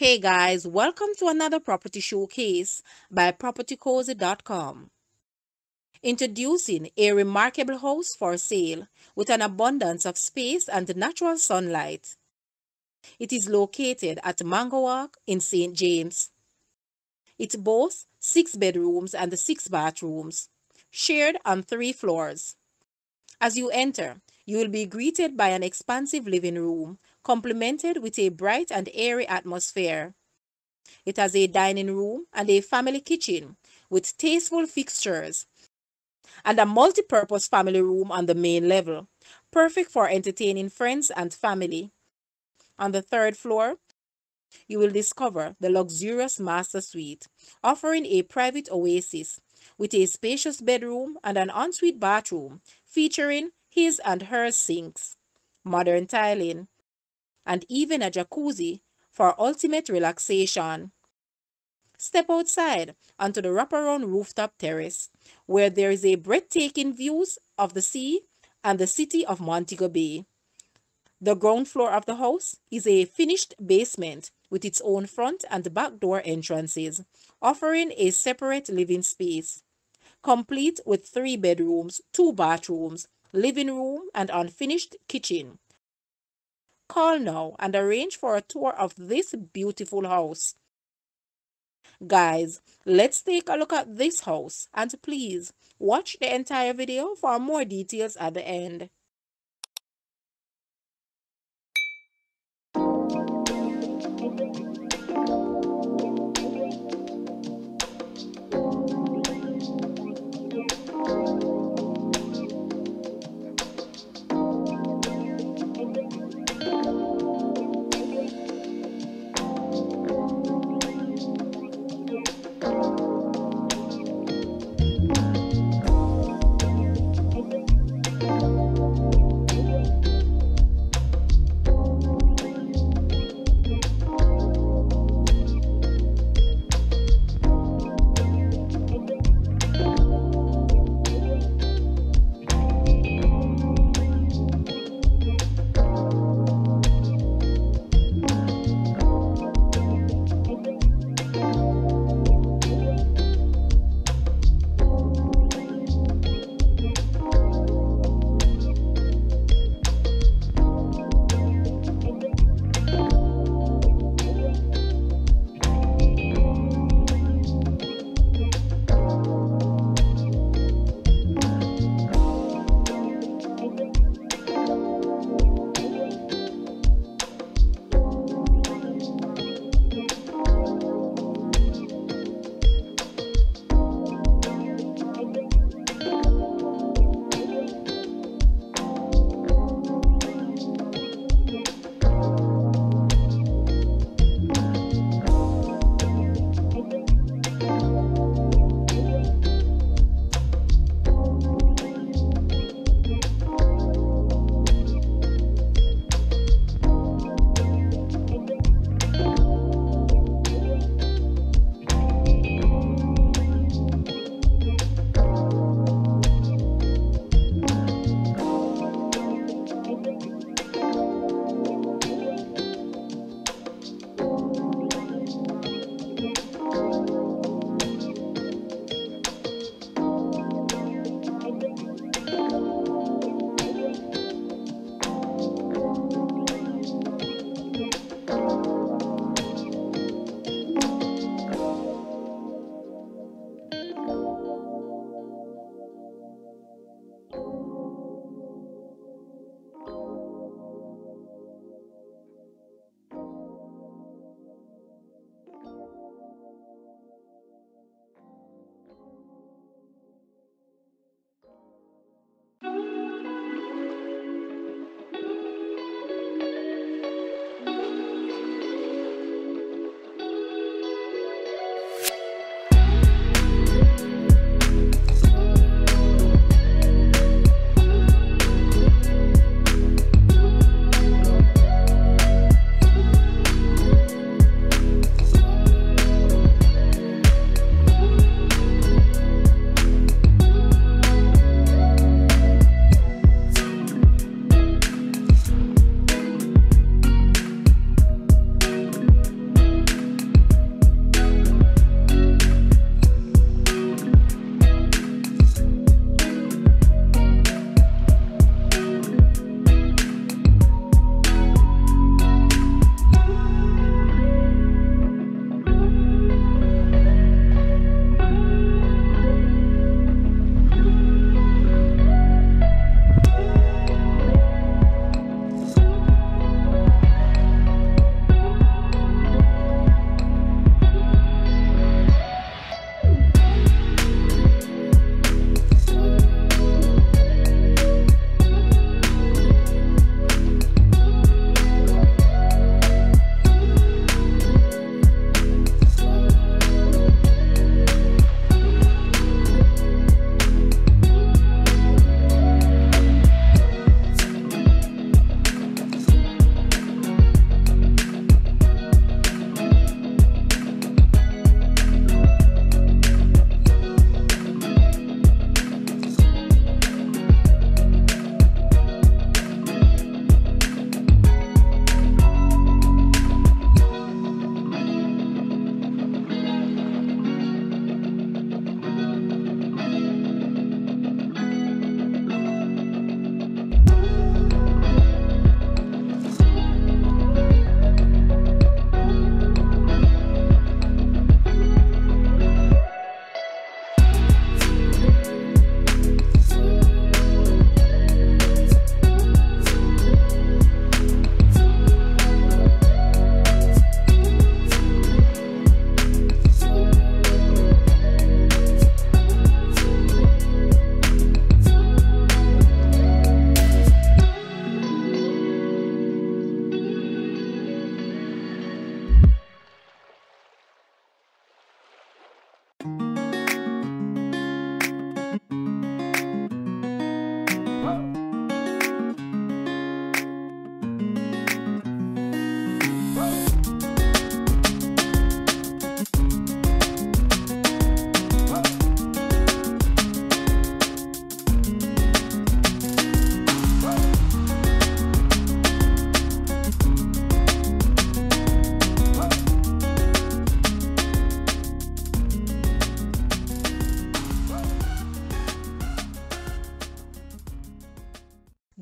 Hey guys, welcome to another property showcase by PropertyCozy.com. Introducing a remarkable house for sale with an abundance of space and natural sunlight. It is located at Mango Walk in St. James. It boasts six bedrooms and six bathrooms, shared on three floors. As you enter, you will be greeted by an expansive living room, complemented with a bright and airy atmosphere. It has a dining room and a family kitchen with tasteful fixtures and a multi-purpose family room on the main level, perfect for entertaining friends and family. On the third floor, you will discover the luxurious master suite, offering a private oasis with a spacious bedroom and an ensuite bathroom featuring his and her sinks, modern tiling, and even a jacuzzi for ultimate relaxation. Step outside onto the wraparound rooftop terrace, where there is a breathtaking views of the sea and the city of Montego Bay. The ground floor of the house is a finished basement with its own front and back door entrances, offering a separate living space, complete with three bedrooms, two bathrooms, living room, and unfinished kitchen. Call now and arrange for a tour of this beautiful house. Guys, let's take a look at this house and please watch the entire video for more details at the end.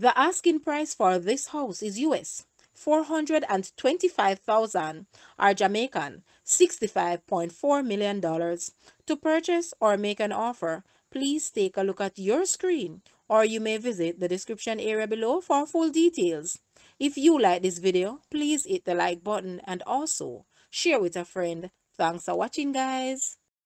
The asking price for this house is US 425,000 or Jamaican $65.4 million. To purchase or make an offer, please take a look at your screen or you may visit the description area below for full details. If you like this video, please hit the like button and also share with a friend. Thanks for watching guys.